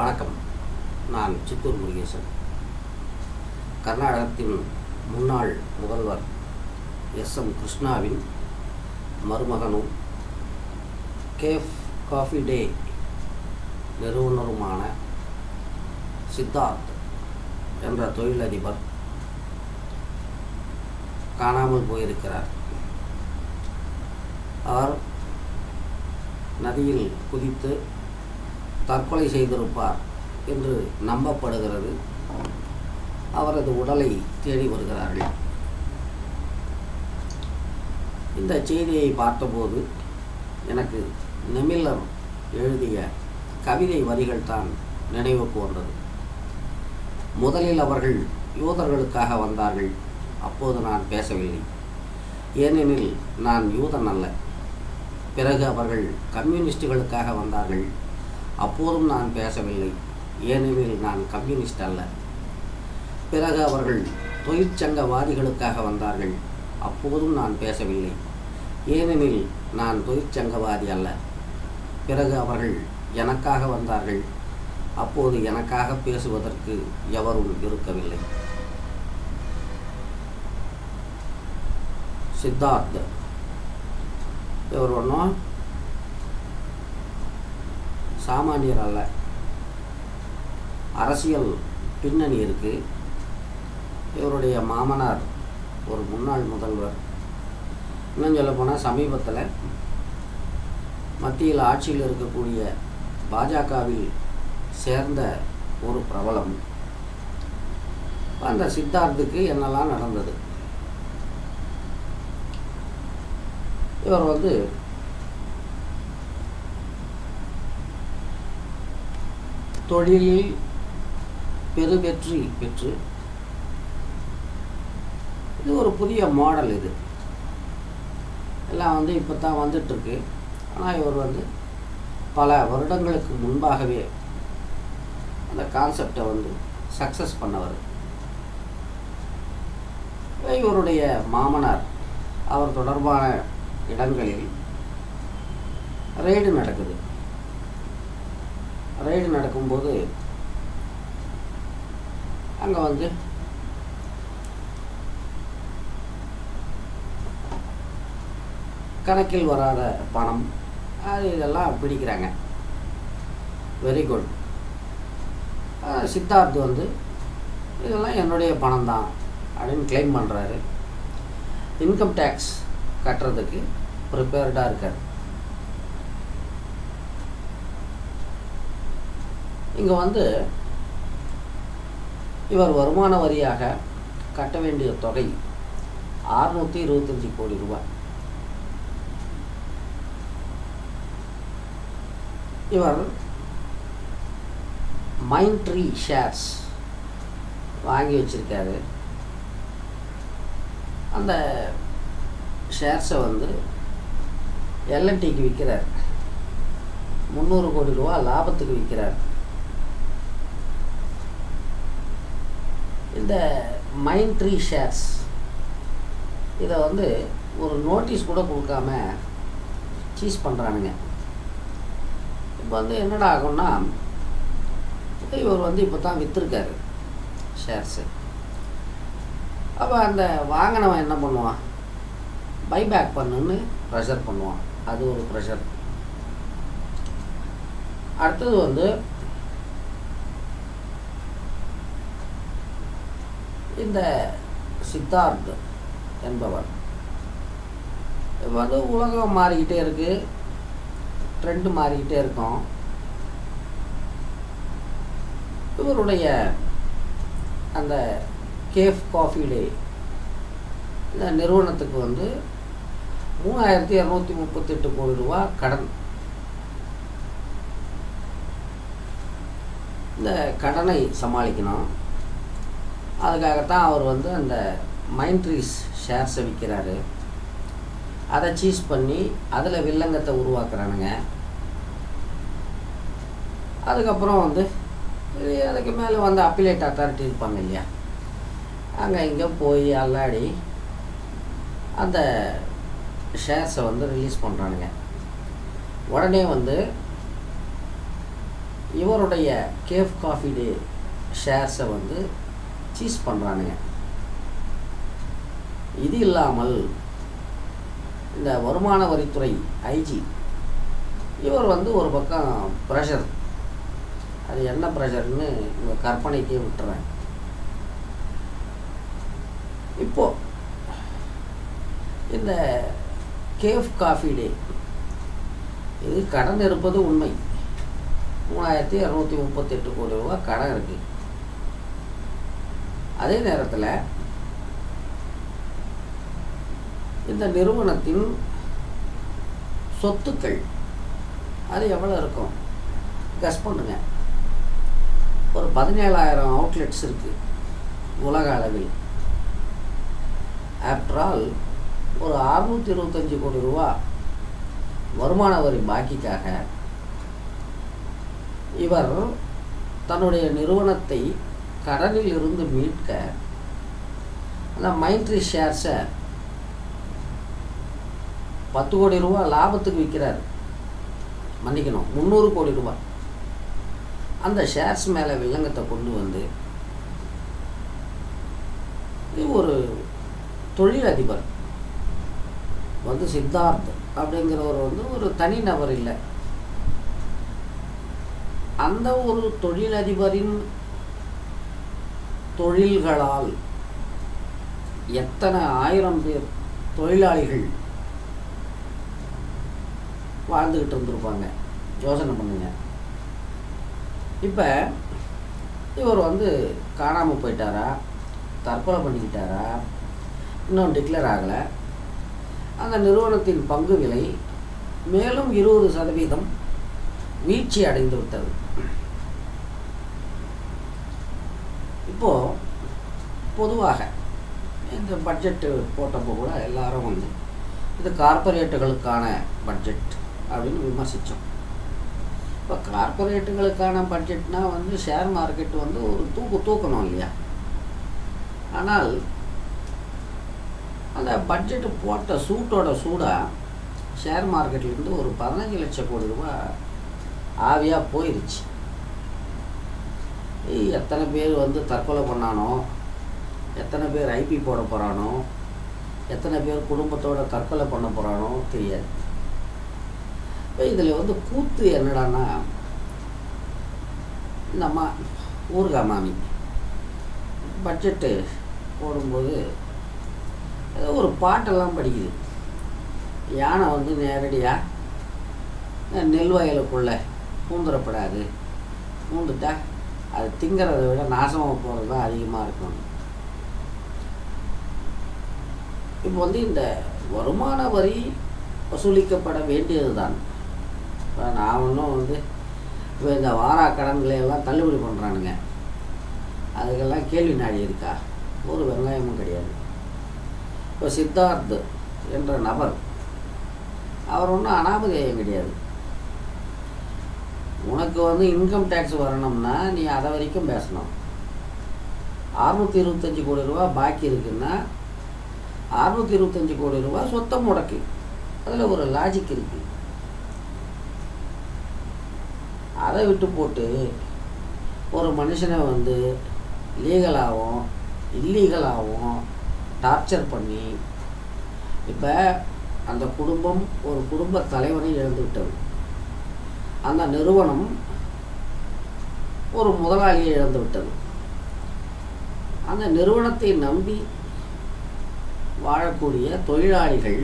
வணக்கம். நான் சித்தூர் முருகேசன். கர்நாடகத்தின் முன்னாள் முதல்வர் எஸ் எம் கிருஷ்ணாவின் மருமகனும் கேஃப் காஃபி டே நிறுவனருமான சித்தார்த் என்ற தொழிலதிபர் காணாமல் போயிருக்கிறார். அவர் நதியில் குதித்து தற்கொலை செய்திருப்பார் என்று நம்பப்படுகிறது. அவரது உடலை தேடி வருகிறார்கள். இந்த செய்தியை பார்த்தபோது எனக்கு நெமில்லர் எழுதிய கவிதை வரிகள் தான் நினைவுக்கு வந்தது முதலில் அவர்கள் யூதர்களுக்காக வந்தார்கள். அப்போது நான் பேசவில்லை. ஏனெனில் நான் யூதன் அல்ல. பிறகு அவர்கள் கம்யூனிஸ்டுகளுக்காக வந்தார்கள். அப்போதும் நான் பேசவில்லை. ஏனெனில் நான் கம்யூனிஸ்ட் அல்ல. பிறகு அவர்கள் தொழிற்சங்கவாதிகளுக்காக வந்தார்கள். அப்போதும் நான் பேசவில்லை. ஏனெனில் நான் தொழிற்சங்கவாதி அல்ல. பிறகு அவர்கள் எனக்காக வந்தார்கள். அப்போது எனக்காக பேசுவதற்கு எவரும் இருக்கவில்லை. சித்தார்த். இவர் ஒன்றும் சாமானியர் அல்ல. அரசியல் பின்னணி இருக்குது இவருடைய மாமனார் ஒரு முன்னாள் முதல்வர். இன்னும் சொல்ல போனால் சமீபத்தில் மத்தியில் ஆட்சியில் இருக்கக்கூடிய பாஜகவில் சேர்ந்த ஒரு பிரபலம். அந்த சித்தார்த்துக்கு என்னெல்லாம் நடந்தது? இவர் வந்து தொழிலில் பெருவெற்றி பெற்று இது ஒரு புதிய மாடல் இது. எல்லாம் வந்து இப்போ தான் வந்துட்டுருக்கு. ஆனால் இவர் வந்து பல வருடங்களுக்கு முன்பாகவே அந்த கான்செப்டை வந்து சக்ஸஸ் பண்ணவர். இவருடைய மாமனார் அவர் தொடர்பான இடங்களில் ரெய்டு நடக்குது. ரைடு நடக்கும்போது அங்கே வந்து கணக்கில் வராத பணம் அது இதெல்லாம் பிடிக்கிறாங்க. வெரி குட் சித்தார்த் வந்து இதெல்லாம் என்னுடைய பணம் தான் அப்படின்னு கிளைம் பண்ணுறாரு இன்கம் டேக்ஸ் கட்டுறதுக்கு ப்ரிப்பேர்டாக இருக்கார். இங்கே வந்து இவர் வருமான வரியாக கட்ட வேண்டிய தொகை அறுநூற்றி இருபத்தஞ்சி கோடி ரூபாய். இவர் மைண்ட் ஷேர்ஸ் வாங்கி வச்சுருக்காரு. அந்த ஷேர்ஸை வந்து எல்என்டிக்கு விற்கிறார் முந்நூறு கோடி ரூபா லாபத்துக்கு விற்கிறார் இந்த மைண்ட் ட்ரீ ஷேர்ஸ் இதை வந்து ஒரு நோட்டீஸ் கூட கொடுக்காம சீஸ் பண்ணுறானுங்க இப்போ வந்து என்னடா ஆகும்னா இவர் வந்து இப்போ தான் விற்றுருக்காரு ஷேர்ஸு அப்போ அந்த வாங்கினவன் என்ன பண்ணுவான்? பைபேக் பண்ணுன்னு ப்ரெஷர் பண்ணுவான். அது ஒரு ப்ரெஷர் அடுத்தது வந்து சித்தார்த் என்பவர் வந்து உலகம் மாறிக்கிட்டே இருக்கு. ட்ரெண்டு மாறிக்கிட்டே இருக்கும். இவருடைய அந்த கேஃப் காஃபி டே இந்த நிறுவனத்துக்கு வந்து மூணாயிரத்தி இரநூத்தி முப்பத்தெட்டு கோடி ரூபா கடன். இந்த கடனை சமாளிக்கணும். அதுக்காகத்தான் அவர் வந்து அந்த மைண்ட்ரீஸ் ஷேர்ஸை விற்கிறாரு அதை சீஸ் பண்ணி அதில் வில்லங்கத்தை உருவாக்குறானுங்க. அதுக்கப்புறம் வந்து அதுக்கு மேலே வந்து அப்பிலேட் அத்தாரிட்டி இருப்பாங்க இல்லையா? அங்கே இங்கே போய் அல்லாடி அந்த ஷேர்ஸை வந்து ரிலீஸ் பண்ணுறானுங்க உடனே வந்து இவருடைய கேஃப் காஃபி டே ஷேர்ஸை வந்து சீஸ் பண்ணுறானுங்க இது இல்லாமல் இந்த வருமான வரித்துறை ஐஜி இவர் வந்து ஒரு பக்கம் ப்ரெஷர் அது என்ன ப்ரெஷர்னு இவங்க கற்பனைக்கே விட்டுறேன் இப்போ இந்த கேஃப் காஃபி டே இது கடன் இருப்பது உண்மை. மூணாயிரத்தி இரநூத்தி முப்பத்தெட்டு கோடி ரூபா கடன் இருக்கு. அதே நேரத்தில் இந்த நிறுவனத்தின் சொத்துக்கள் அது எவ்வளோ இருக்கும்? கஸ் பண்ணுங்க. ஒரு பதினேழாயிரம் அவுட்லெட்ஸ் இருக்குது உலக அளவில். ஆஃப்டர் ஆல் ஒரு அறுநூற்றி இருபத்தஞ்சி கோடி ரூபா வருமான வரி பாக்கிக்காக இவர் தன்னுடைய நிறுவனத்தை கடனில் இருந்து மீட்க அந்த மைண்ட்ரி ஷேர்ஸை பத்து கோடி ரூபா லாபத்துக்கு விற்கிறார் மன்னிக்கணும் முந்நூறு கோடி ரூபா. அந்த ஷேர்ஸ் மேலே வில்லங்கத்தை கொண்டு வந்து ஒரு தொழிலதிபர். வந்து சித்தார்த் அப்படிங்கிறவர் வந்து ஒரு தனிநபர் இல்லை. அந்த ஒரு தொழிலதிபரின் தொழில்களால் எத்தனை ஆயிரம் பேர் தொழிலாளிகள் வாழ்ந்துக்கிட்டு இருந்திருப்பாங்க யோசனை பண்ணுங்க. இப்போ இவர் வந்து காணாமல் போயிட்டாரா? தற்கொலை பண்ணிக்கிட்டாரா? இன்னும் டிக்ளேர் ஆகலை. அந்த நிறுவனத்தின் பங்கு விலை மேலும் இருபது சதவீதம் வீழ்ச்சி அடைந்து விட்டது. இப்போது பொதுவாக இந்த பட்ஜெட்டு போட்டப்போ கூட எல்லாரும் வந்து இது கார்ப்பரேட்டுகளுக்கான பட்ஜெட் அப்படின்னு விமர்சித்தோம் இப்போ கார்ப்பரேட்டுகளுக்கான பட்ஜெட்னால் வந்து ஷேர் மார்க்கெட் வந்து ஒரு தூக்கு தூக்கணும் இல்லையா? ஆனால் அந்த பட்ஜெட்டு போட்ட சூட்டோட சூடாக ஷேர் மார்க்கெட்லேருந்து ஒரு பதினஞ்சு லட்சம் கோடி ரூபா ஆவியாக போயிருச்சு. எத்தனை பேர் வந்து தற்கொலை பண்ணானோ? எத்தனை பேர் ஐபி போட போகிறானோ எத்தனை பேர் குடும்பத்தோட தற்கொலை பண்ண போகிறானோ தெரியாது. இப்போ இதில் வந்து கூத்து என்னடான்னா நம்ம ஊர்கா மாமி பட்ஜெட்டு போடும்போது ஏதோ ஒரு பாட்டெல்லாம் படிக்குது. யானை வந்து நேரடியாக நெல் வயலுக்குள்ளே பூந்துடப்படாது பூந்துட்டா அது திங்கிறத விட நாசமாக போகிறது தான் அதிகமாக இருக்கும். இப்போ வந்து இந்த வருமான வரி வசூலிக்கப்பட வேண்டியது தான் இப்போ நான் ஒன்றும் வந்து இப்போ இந்த வாரா கடன்களை எல்லாம் தள்ளுபடி பண்ணுறானுங்க அதுக்கெல்லாம் கேள்வி நாடி இருக்கா? ஒரு வெங்காயமும் கிடையாது. இப்போ சித்தார்த் என்ற நபர் அவர் ஒன்றும் அனாமதேயம் கிடையாது. உனக்கு வந்து இன்கம் டேக்ஸ் வரணும்னா நீ அதை வரைக்கும் பேசணும். அறுநூற்றி இருபத்தஞ்சி கோடி ரூபா பாக்கி இருக்குன்னா அறுநூற்றி இருபத்தஞ்சி கோடி ரூபா சொத்தம் முடக்கு. அதில் ஒரு லாஜிக் இருக்குது அதை விட்டு போட்டு ஒரு மனுஷனை வந்து லீகலாகவும் இல்லீகலாகவும் டார்ச்சர் பண்ணி இப்போ அந்த குடும்பம் ஒரு குடும்ப தலைவனை இழந்து விட்டது அந்த நிறுவனம் ஒரு முதலாளியை இழந்து விட்டது அந்த நிறுவனத்தை நம்பி வாழக்கூடிய தொழிலாளிகள்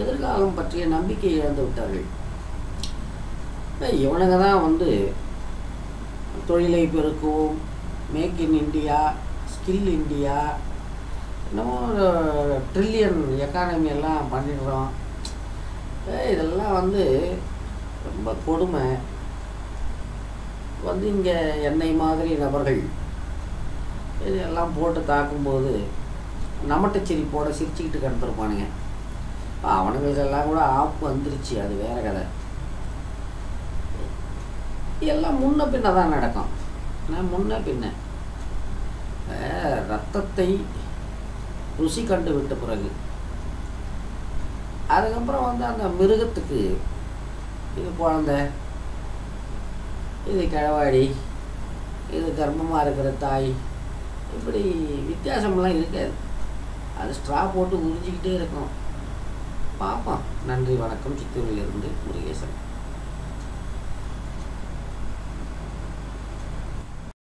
எதிர்காலம் பற்றிய நம்பிக்கை இழந்து விட்டார்கள் இவனுங்க தான் வந்து தொழிலை பெருக்குவோம். Make in India skill India என்னமோ ஒரு ட்ரில்லியன் எக்கானமி எல்லாம் பண்ணிடுறோம். இதெல்லாம் வந்து ரொம்ப கொடுமை. வந்து இங்கே என்னை மாதிரி நபர்கள் இதெல்லாம் போட்டு தாக்கும்போது நமட்ட சிரிப்போட சிரிச்சுக்கிட்டு கிடந்துருப்பானுங்க. அவனுங்களுக்கெல்லாம் கூட ஆப்பு வந்துருச்சு அது வேற கதை. எல்லாம் முன்ன பின்ன தான் நடக்கும். நான் முன்ன பின்ன அஹ், ரத்தத்தை ருசி கண்டு விட்ட பிறகு அதுக்கப்புறம் வந்து அந்த மிருகத்துக்கு இது குழந்த இது கிழவாடி இது கர்ப்பமாக இருக்கிற தாய் இப்படி வித்தியாசமெல்லாம் இருக்காது அது ஸ்ட்ரா போட்டு உறிஞ்சிக்கிட்டே இருக்கும் பார்ப்போம் நன்றி வணக்கம் சித்தூரிலிருந்து முருகேசன்